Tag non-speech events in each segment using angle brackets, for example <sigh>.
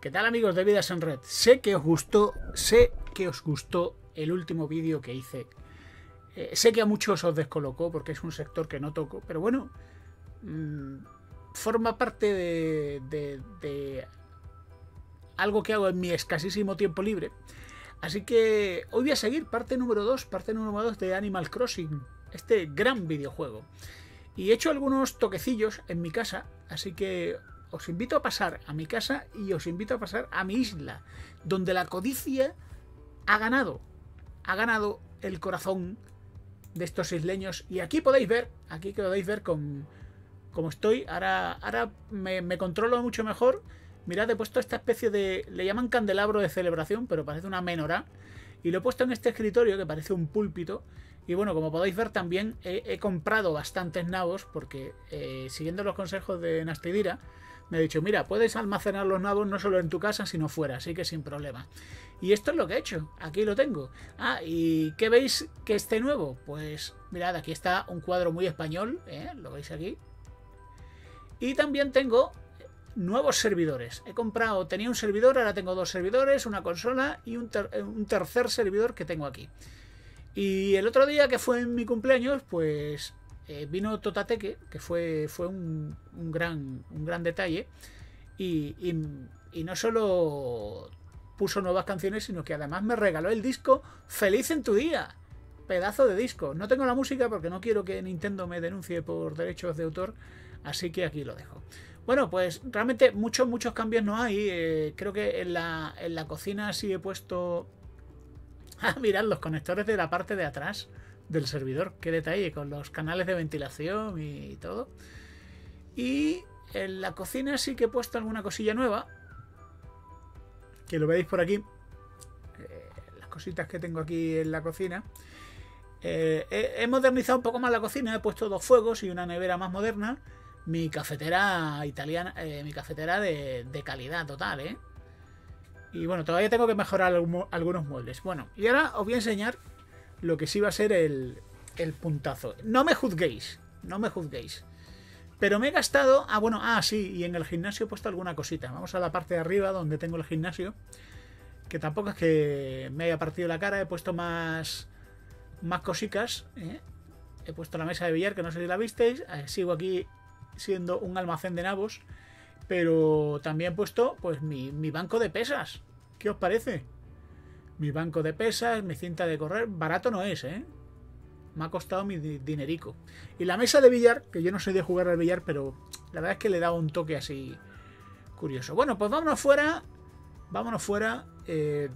¿Qué tal amigos de Vidas en Red? Sé que os gustó, sé que os gustó el último vídeo que hice. Eh, sé que a muchos os descolocó porque es un sector que no toco, pero bueno, mmm, forma parte de, de, de, algo que hago en mi escasísimo tiempo libre. Así que hoy voy a seguir parte número 2, parte número 2 de Animal Crossing, este gran videojuego. Y he hecho algunos toquecillos en mi casa, así que os invito a pasar a mi casa y os invito a pasar a mi isla, donde la codicia ha ganado, ha ganado el corazón de estos isleños. Y aquí podéis ver, aquí que podéis ver con, cómo estoy, ahora, ahora me, controlo mucho mejor. Mirad, he puesto esta especie de, le llaman candelabro de celebración, pero parece una menorá. Y lo he puesto en este escritorio que parece un púlpito. Y bueno, como podéis ver también he, he comprado bastantes nabos porque eh, siguiendo los consejos de Nastidira, me ha dicho, mira, puedes almacenar los nabos no solo en tu casa, sino fuera, así que sin problema. Y esto es lo que he hecho, aquí lo tengo. Ah, ¿y qué veis que esté nuevo? Pues mirad, aquí está un cuadro muy español, ¿eh? lo veis aquí. Y también tengo nuevos servidores. He comprado, tenía un servidor, ahora tengo dos servidores, una consola y un, ter un tercer servidor que tengo aquí. Y el otro día que fue en mi cumpleaños, pues eh, vino Totateque, que fue, fue un, un, gran, un gran detalle, y, y, no solo puso nuevas canciones, sino que además me regaló el disco Feliz en tu día. Pedazo de disco. No tengo la música porque no quiero que Nintendo me denuncie por derechos de autor, así que aquí lo dejo. Bueno, pues realmente muchos, muchos cambios no hay. Eh, creo que en la, en la cocina sí he puesto... <laughs> Ah, mirad, los conectores de la parte de atrás del servidor. Qué detalle, con los canales de ventilación y todo. Y en la cocina sí que he puesto alguna cosilla nueva. Que lo veis por aquí. Eh, las cositas que tengo aquí en la cocina. Eh, he, modernizado un poco más la cocina. He puesto dos fuegos y una nevera más moderna. Mi cafetera italiana, eh, mi cafetera de, de calidad total, ¿eh? Y bueno, todavía tengo que mejorar algunos muebles. Bueno, y ahora os voy a enseñar lo que sí va a ser el, el puntazo. No me juzguéis, no me juzguéis. Pero me he gastado... Ah, bueno, ah, sí, y en el gimnasio he puesto alguna cosita. Vamos a la parte de arriba donde tengo el gimnasio. Que tampoco es que me haya partido la cara. He puesto más, más cositas. ¿eh? He puesto la mesa de billar, que no sé si la visteis. Eh, sigo aquí siendo un almacén de nabos. Pero también he puesto pues mi, mi banco de pesas. ¿Qué os parece? Mi banco de pesas, mi cinta de correr. Barato no es, ¿eh? Me ha costado mi dinerico. Y la mesa de billar, que yo no soy de jugar al billar, pero la verdad es que le da un toque así curioso. Bueno, pues vámonos fuera. Vámonos fuera. Eh...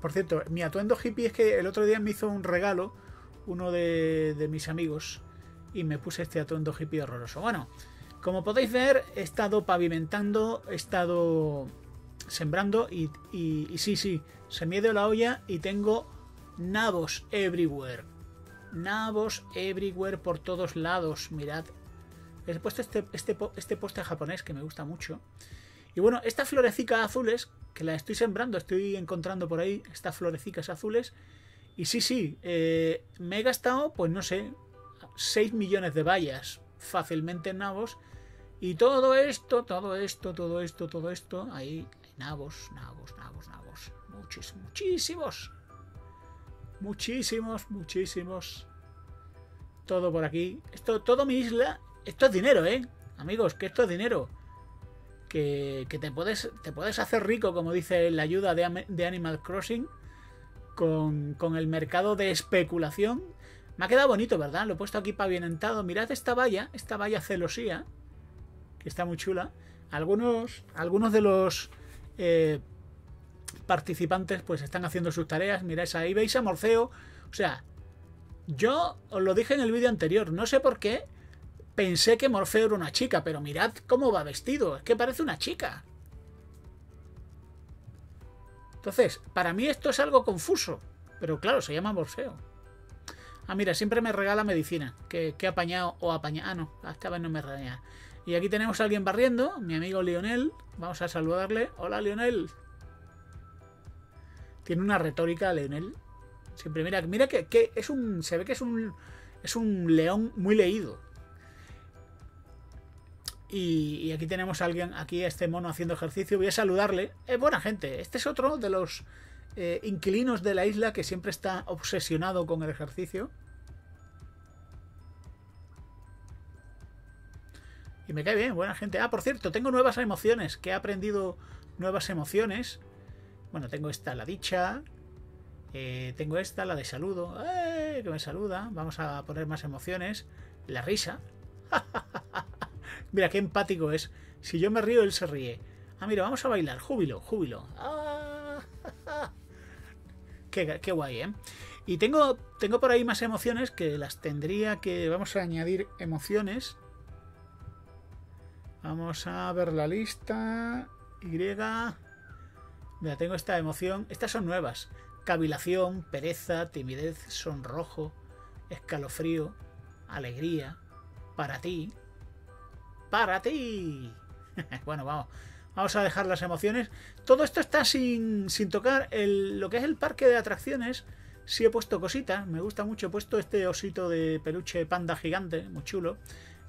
Por cierto, mi atuendo hippie es que el otro día me hizo un regalo uno de, de mis amigos y me puse este atuendo hippie horroroso. Bueno, como podéis ver, he estado pavimentando, he estado sembrando y, sí, sí, se me la olla y tengo nabos everywhere. Nabos everywhere por todos lados, mirad. He puesto este, este, este poste japonés que me gusta mucho. Y bueno, estas florecicas azules, que las estoy sembrando, estoy encontrando por ahí estas florecicas azules. Y sí, sí, eh, me he gastado, pues no sé, 6 millones de vallas fácilmente en nabos. Y todo esto, todo esto, todo esto, todo esto, ahí nabos, nabos, nabos, nabos. Muchos, muchísimos. Muchísimos, muchísimos. Todo por aquí. Esto, todo mi isla. Esto es dinero, ¿eh? Amigos, que esto es dinero. Que, que te, puedes, te puedes hacer rico, como dice la ayuda de, de Animal Crossing, con, con el mercado de especulación me ha quedado bonito, ¿verdad? Lo he puesto aquí pavimentado. Mirad esta valla, esta valla celosía, que está muy chula. Algunos, algunos de los eh, participantes pues están haciendo sus tareas. Mirad ahí, veis a Morfeo. O sea, yo os lo dije en el vídeo anterior, no sé por qué pensé que Morfeo era una chica, pero mirad cómo va vestido, es que parece una chica. Entonces, para mí esto es algo confuso, pero claro, se llama Morfeo. Ah, mira, siempre me regala medicina. Que, que apañado o apañado. Ah, no, esta vez no me regala. Y aquí tenemos a alguien barriendo, mi amigo Lionel. Vamos a saludarle. Hola, Lionel. Tiene una retórica, Lionel. Siempre, mira, mira que, es un. Se ve que es un. Es un león muy leído. Y, aquí tenemos a alguien, aquí a este mono haciendo ejercicio. Voy a saludarle. Es buena gente. Este es otro de los eh, inquilinos de la isla que siempre está obsesionado con el ejercicio. Me cae bien, buena gente. Ah, por cierto, tengo nuevas emociones, que he aprendido nuevas emociones. Bueno, tengo esta, la dicha. Eh, tengo esta, la de saludo. ¡Eh! Que me saluda. Vamos a poner más emociones. La risa. <laughs> mira, qué empático es. Si yo me río, él se ríe. Ah, mira, vamos a bailar. Júbilo, júbilo. Ah, <laughs> qué, qué guay, ¿eh? Y tengo, tengo por ahí más emociones que las tendría que... Vamos a añadir emociones. Vamos a ver la lista. Y. Mira, tengo esta emoción. Estas son nuevas. Cavilación, pereza, timidez, sonrojo, escalofrío, alegría. Para ti. Para ti. <laughs> bueno, vamos. Vamos a dejar las emociones. Todo esto está sin, sin tocar lo que es el parque de atracciones. Sí he puesto cositas. Me gusta mucho. He puesto este osito de peluche panda gigante. Muy chulo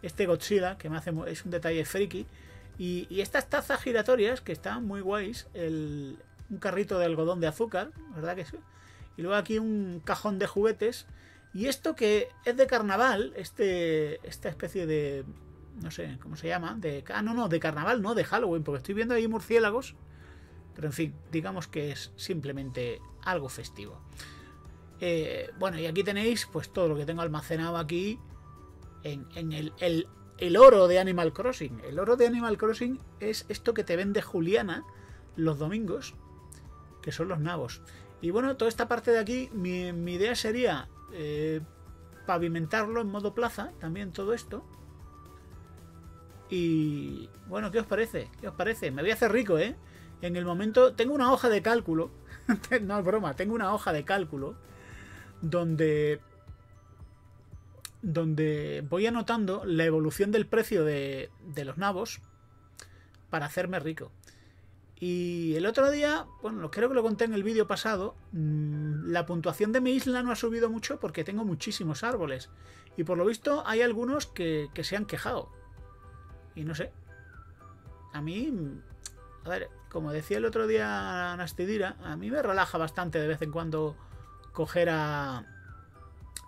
este Godzilla, que me hace es un detalle friki. Y, estas tazas giratorias, que están muy guays, el, un carrito de algodón de azúcar, ¿verdad que sí? Y luego aquí un cajón de juguetes. Y esto que es de carnaval, este, esta especie de, no sé, ¿cómo se llama? De, ah, no, no, de carnaval, no, de Halloween, porque estoy viendo ahí murciélagos. Pero en fin, digamos que es simplemente algo festivo. Eh, bueno, y aquí tenéis pues todo lo que tengo almacenado aquí en, el, oro de Animal Crossing. El oro de Animal Crossing es esto que te vende Juliana los domingos, que son los nabos. Y bueno, toda esta parte de aquí, mi, idea sería eh, pavimentarlo en modo plaza, también todo esto. Y bueno, ¿qué os parece? ¿Qué os parece? Me voy a hacer rico, ¿eh? En el momento, tengo una hoja de cálculo, <laughs> no es broma, tengo una hoja de cálculo donde donde voy anotando la evolución del precio de, los nabos para hacerme rico. Y el otro día, bueno, creo que lo conté en el vídeo pasado, mm, la puntuación de mi isla no ha subido mucho porque tengo muchísimos árboles. Y por lo visto hay algunos que, se han quejado. Y no sé. A mí, a ver, como decía el otro día Nastidira, a mí me relaja bastante de vez en cuando coger a,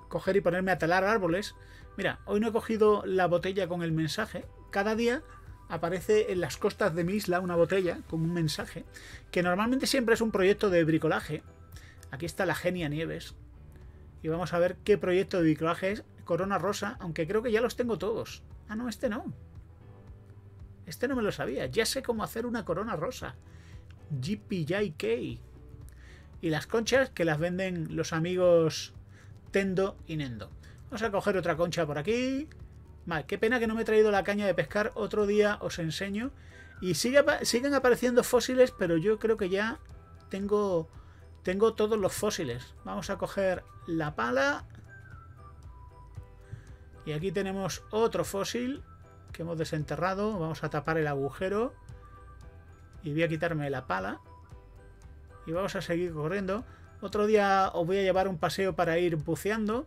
coger y ponerme a talar árboles. Mira, hoy no he cogido la botella con el mensaje. Cada día aparece en las costas de mi isla una botella con un mensaje, que normalmente siempre es un proyecto de bricolaje. Aquí está la Genia Nieves. Y vamos a ver qué proyecto de bricolaje es. Corona Rosa, aunque creo que ya los tengo todos. Ah, no, este no. Este no me lo sabía. Ya sé cómo hacer una corona rosa. GPJK. Y las conchas que las venden los amigos Tendo y Nendo. Vamos a coger otra concha por aquí. Vale, qué pena que no me he traído la caña de pescar. Otro día os enseño. Y sigue, siguen apareciendo fósiles, pero yo creo que ya tengo, tengo todos los fósiles. Vamos a coger la pala. Y aquí tenemos otro fósil que hemos desenterrado. Vamos a tapar el agujero. Y voy a quitarme la pala. Y vamos a seguir corriendo. Otro día os voy a llevar un paseo para ir buceando.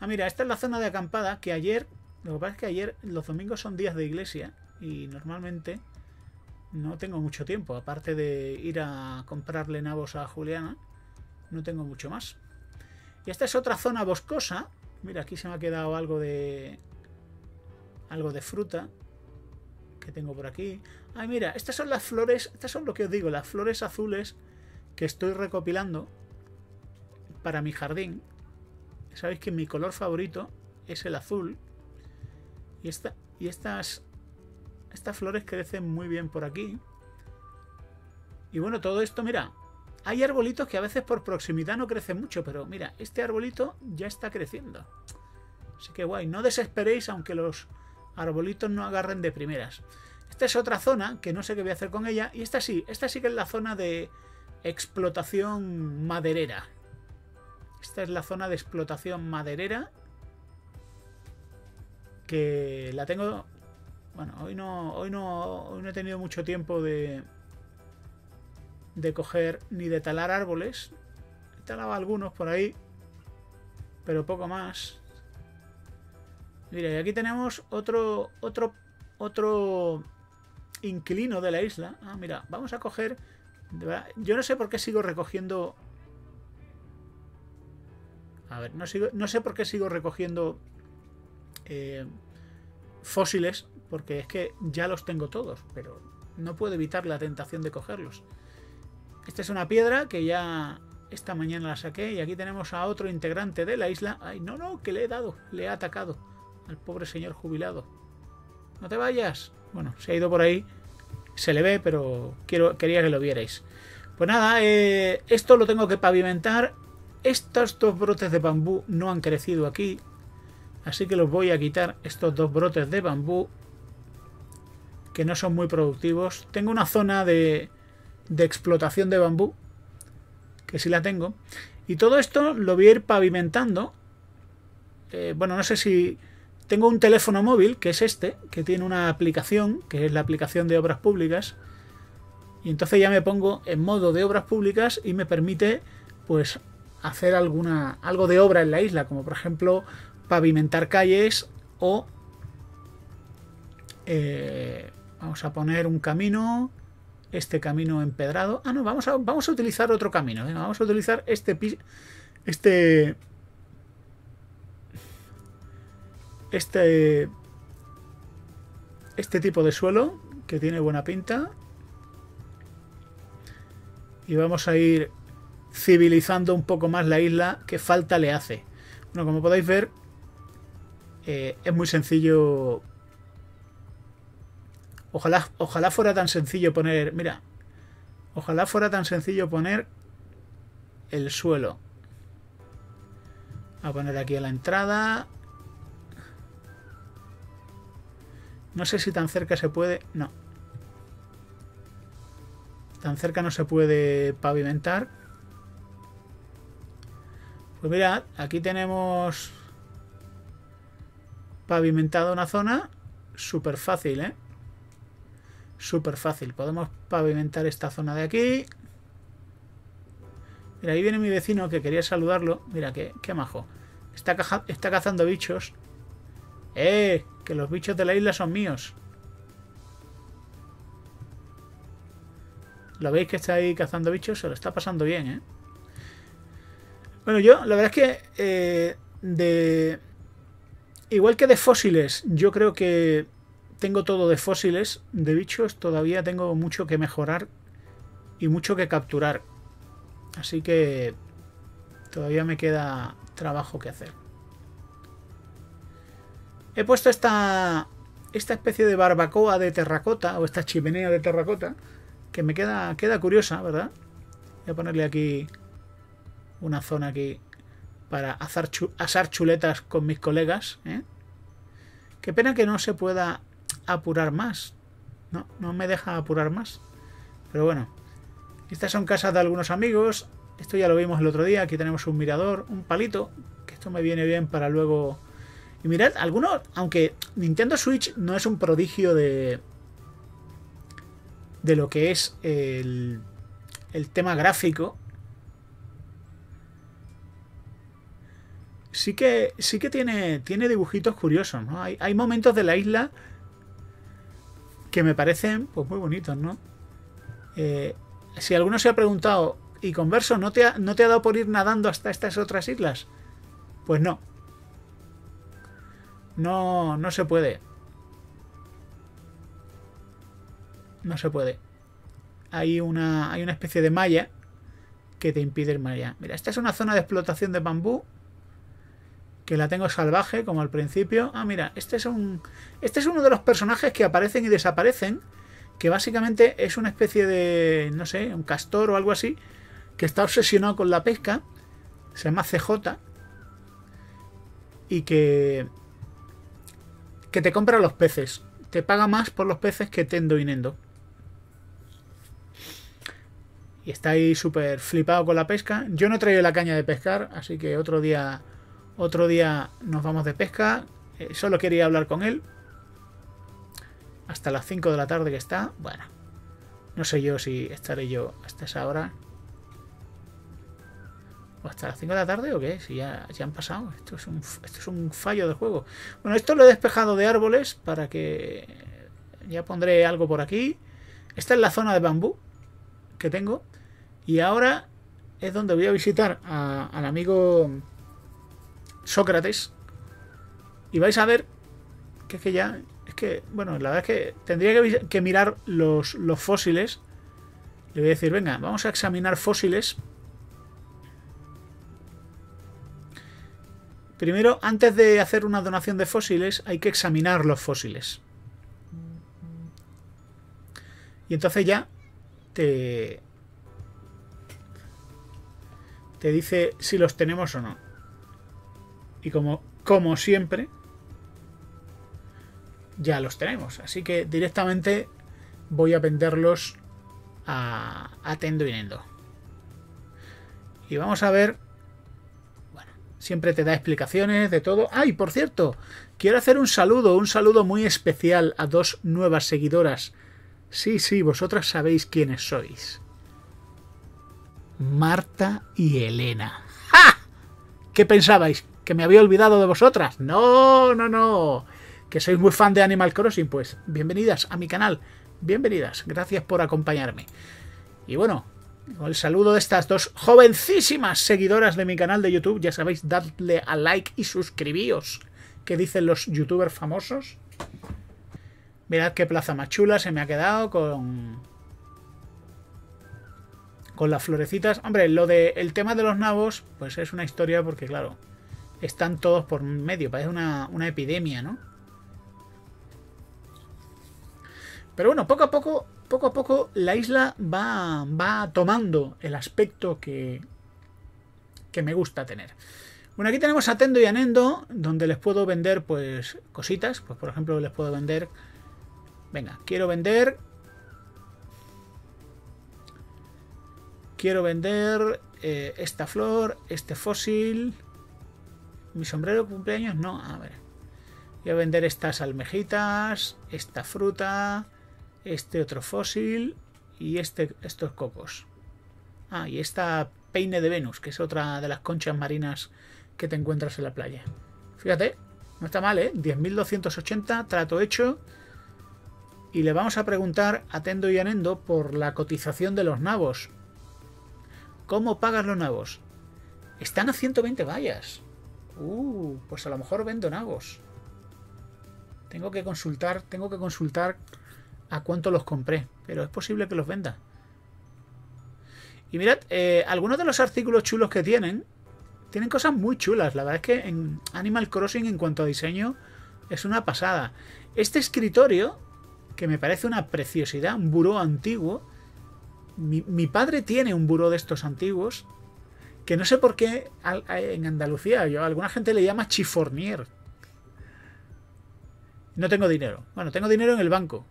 Ah, mira, esta es la zona de acampada que ayer... Lo que pasa es que ayer los domingos son días de iglesia y normalmente no tengo mucho tiempo. Aparte de ir a comprarle nabos a Juliana, no tengo mucho más. Y esta es otra zona boscosa. Mira, aquí se me ha quedado algo de... Algo de fruta que tengo por aquí. Ay, mira, estas son las flores, estas son lo que os digo, las flores azules que estoy recopilando para mi jardín. Sabéis que mi color favorito es el azul. Y, esta, y estas, estas flores crecen muy bien por aquí. Y bueno, todo esto, mira, hay arbolitos que a veces por proximidad no crecen mucho, pero mira, este arbolito ya está creciendo. Así que guay, no desesperéis aunque los arbolitos no agarren de primeras. Esta es otra zona que no sé qué voy a hacer con ella. Y esta sí, esta sí que es la zona de explotación maderera. Esta es la zona de explotación maderera. Que la tengo... Bueno, hoy no, hoy no, hoy no he tenido mucho tiempo de, de coger ni de talar árboles. He talado algunos por ahí, pero poco más. Mira, y aquí tenemos otro, otro, otro inquilino de la isla. Ah, mira, vamos a coger... Yo no sé por qué sigo recogiendo... A ver, no, sé por qué sigo recogiendo eh, fósiles, porque es que ya los tengo todos, pero no puedo evitar la tentación de cogerlos. Esta es una piedra que ya esta mañana la saqué y aquí tenemos a otro integrante de la isla. Ay, no, no, que le he dado, le he atacado al pobre señor jubilado. No te vayas. Bueno, se ha ido por ahí. Se le ve, pero quiero, quería que lo vierais. Pues nada, eh, esto lo tengo que pavimentar. Estos dos brotes de bambú no han crecido aquí. Así que los voy a quitar estos dos brotes de bambú. Que no son muy productivos. Tengo una zona de, de explotación de bambú que sí la tengo. Y todo esto lo voy a ir pavimentando. Eh, bueno, no sé si tengo un teléfono móvil, que es este, que tiene una aplicación, que es la aplicación de obras públicas. Y entonces ya me pongo en modo de obras públicas y me permite, pues, hacer alguna, algo de obra en la isla, como por ejemplo pavimentar calles o eh, vamos a poner un camino este camino empedrado. Ah, no, vamos a, vamos a utilizar otro camino. vamos a utilizar este este este este tipo de suelo que tiene buena pinta y vamos a ir civilizando un poco más la isla que falta le hace. Bueno, como podéis ver, eh, es muy sencillo Ojalá, ojalá fuera tan sencillo poner. Mira. Ojalá fuera tan sencillo poner el suelo. A poner aquí a la entrada. No sé si tan cerca se puede. No. Tan cerca no se puede pavimentar. Pues mirad, aquí tenemos pavimentada una zona. Súper fácil, ¿eh? Súper fácil. Podemos pavimentar esta zona de aquí. Mira, ahí viene mi vecino que quería saludarlo. Mira, qué, qué majo. Está, está cazando bichos. ¡Eh! Que los bichos de la isla son míos. ¿Lo veis que está ahí cazando bichos? Se lo está pasando bien, ¿eh? Bueno, yo, la verdad es que eh, de... Igual que de fósiles, yo creo que tengo todo de fósiles, de bichos todavía tengo mucho que mejorar y mucho que capturar. Así que todavía me queda trabajo que hacer. He puesto esta, esta especie de barbacoa de terracota o esta chimenea de terracota que me queda, queda curiosa, ¿verdad? Voy a ponerle aquí una zona aquí para asar chuletas con mis colegas. ¿eh? Qué pena que no se pueda apurar más. No, no me deja apurar más. Pero bueno. Estas son casas de algunos amigos. Esto ya lo vimos el otro día. Aquí tenemos un mirador, un palito. Que esto me viene bien para luego... Y mirad, algunos... Aunque Nintendo Switch no es un prodigio de... De lo que es el, el tema gráfico. Sí que, sí que tiene, tiene dibujitos curiosos, ¿no? Hay, hay momentos de la isla que me parecen pues muy bonitos, ¿no? Eh, si alguno se ha preguntado, ¿y converso, ¿no te, ha, ¿no te ha dado por ir nadando hasta estas otras islas? Pues no. No, no se puede. No se puede. Hay una, hay una especie de malla que te impide ir más allá. Mira, esta es una zona de explotación de bambú que la tengo salvaje, como al principio. Ah, mira, este es un. Este es uno de los personajes que aparecen y desaparecen. Que básicamente es una especie de. no sé, un castor o algo así. Que está obsesionado con la pesca. Se llama CJ. Y que. Que te compra los peces. Te paga más por los peces que Tendo y Nendo. Y está ahí súper flipado con la pesca. Yo no he traído la caña de pescar, así que otro día otro día nos vamos de pesca. Eh, solo quería hablar con él. Hasta las 5 de la tarde que está. Bueno, no sé yo si estaré yo hasta esa hora. ¿O hasta las 5 de la tarde o qué? Si ya, ya han pasado. Esto es, un, esto es un fallo de juego. Bueno, esto lo he despejado de árboles para que ya pondré algo por aquí. Esta es la zona de bambú que tengo. Y ahora es donde voy a visitar al amigo Sócrates. Y vais a ver que es que ya... Es que, bueno, la verdad es que tendría que, mirar los, los fósiles. Le voy a decir, venga, vamos a examinar fósiles. Primero, antes de hacer una donación de fósiles, hay que examinar los fósiles. Y entonces ya te, te dice si los tenemos o no. Y como, como siempre, ya los tenemos. Así que directamente voy a venderlos a, a Tendo y Nendo. Y vamos a ver Siempre te da explicaciones de todo. ¡Ay, por cierto! Quiero hacer un saludo, un saludo muy especial a dos nuevas seguidoras. Sí, sí, vosotras sabéis quiénes sois. Marta y Elena. ¡Ja! ¿Qué pensabais? ¿Que me había olvidado de vosotras? No, no, no. ¿Que sois muy fan de Animal Crossing? Pues bienvenidas a mi canal. Bienvenidas. Gracias por acompañarme. Y bueno, el saludo de estas dos jovencísimas seguidoras de mi canal de YouTube. Ya sabéis, dadle a like y suscribíos. ¿Qué dicen los youtubers famosos? Mirad qué plaza más chula se me ha quedado con... Con las florecitas. Hombre, lo del el tema de los nabos, pues es una historia porque, claro, están todos por medio. Parece una, una epidemia, ¿no? Pero bueno, poco a poco poco a poco la isla va, va tomando el aspecto que, que me gusta tener. Bueno, aquí tenemos a Tendo y Anendo, donde les puedo vender pues cositas. Pues por ejemplo les puedo vender... Venga, quiero vender... Quiero vender eh, esta flor, este fósil... Mi sombrero cumpleaños, no, a ver. Voy a vender estas almejitas, esta fruta, este otro fósil y este, estos cocos. Ah, y esta peine de Venus, que es otra de las conchas marinas que te encuentras en la playa. Fíjate, no está mal, ¿eh? 10.280, trato hecho. Y le vamos a preguntar a Tendo y Anendo por la cotización de los nabos. ¿Cómo pagas los nabos? Están a 120 vallas. Uh, pues a lo mejor vendo nabos. Tengo que consultar, tengo que consultar a cuánto los compré, pero es posible que los venda. Y mirad, eh, algunos de los artículos chulos que tienen, tienen cosas muy chulas. La verdad es que en Animal Crossing en cuanto a diseño es una pasada. Este escritorio, que me parece una preciosidad, un buró antiguo. Mi, mi padre tiene un buró de estos antiguos, que no sé por qué en Andalucía, yo, alguna gente le llama chifornier. No tengo dinero. Bueno, tengo dinero en el banco,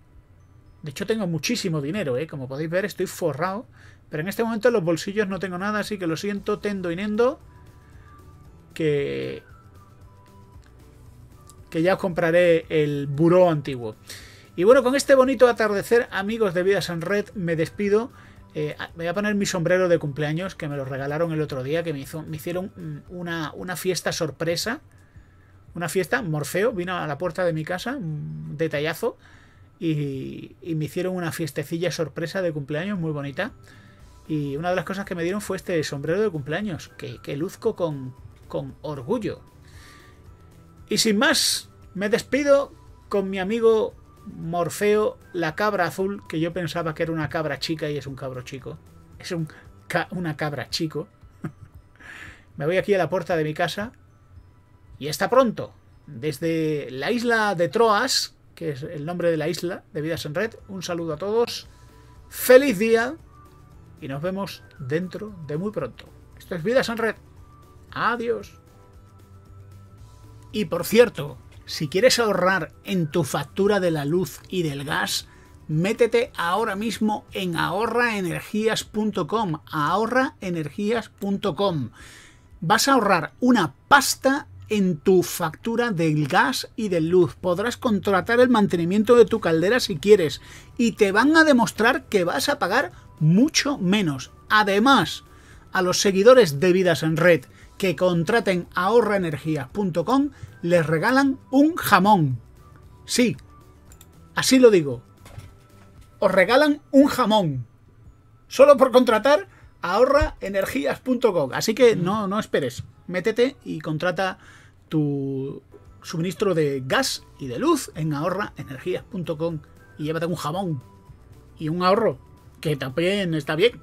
de hecho tengo muchísimo dinero, ¿eh? como podéis ver estoy forrado. Pero en este momento en los bolsillos no tengo nada, así que lo siento, tendo y nendo. Que, que ya os compraré el buró antiguo. Y bueno, con este bonito atardecer, amigos de Vidas en Red, me despido. Eh, me voy a poner mi sombrero de cumpleaños, que me lo regalaron el otro día, que me, hizo, me hicieron una, una fiesta sorpresa. Una fiesta, Morfeo, vino a la puerta de mi casa, un detallazo y, me hicieron una fiestecilla sorpresa de cumpleaños muy bonita. Y una de las cosas que me dieron fue este sombrero de cumpleaños, que, luzco con, con orgullo. Y sin más, me despido con mi amigo Morfeo, la cabra azul, que yo pensaba que era una cabra chica y es un cabro chico. Es un una cabra chico. <laughs> me voy aquí a la puerta de mi casa y hasta pronto. Desde la isla de Troas, que es el nombre de la isla de Vidas en Red. Un saludo a todos, feliz día y nos vemos dentro de muy pronto. Esto es Vidas en Red. Adiós. Y por cierto, si quieres ahorrar en tu factura de la luz y del gas, métete ahora mismo en ahorraenergías.com. Ahorraenergías.com. Vas a ahorrar una pasta en tu factura del gas y de luz. Podrás contratar el mantenimiento de tu caldera si quieres y te van a demostrar que vas a pagar mucho menos. Además, a los seguidores de Vidas en Red que contraten ahorraenergía.com les regalan un jamón. Sí, así lo digo, os regalan un jamón. Solo por contratar ahorraenergías.com. Así que no, no esperes. Métete y contrata tu suministro de gas y de luz en ahorraenergías.com y llévate un jamón y un ahorro que también está bien.